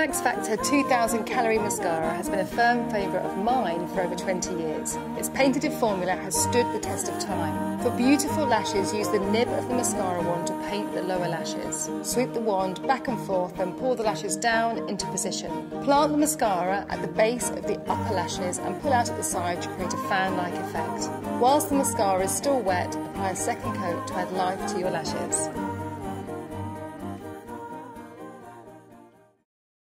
Max Factor 2000 Calorie Mascara has been a firm favourite of mine for over 20 years. Its patented formula has stood the test of time. For beautiful lashes, use the nib of the mascara wand to paint the lower lashes. Sweep the wand back and forth, then pull the lashes down into position. Plant the mascara at the base of the upper lashes and pull out at the side to create a fan-like effect. Whilst the mascara is still wet, apply a second coat to add life to your lashes.